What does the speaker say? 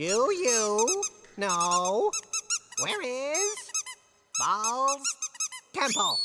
Do you No. where is Ball's temple?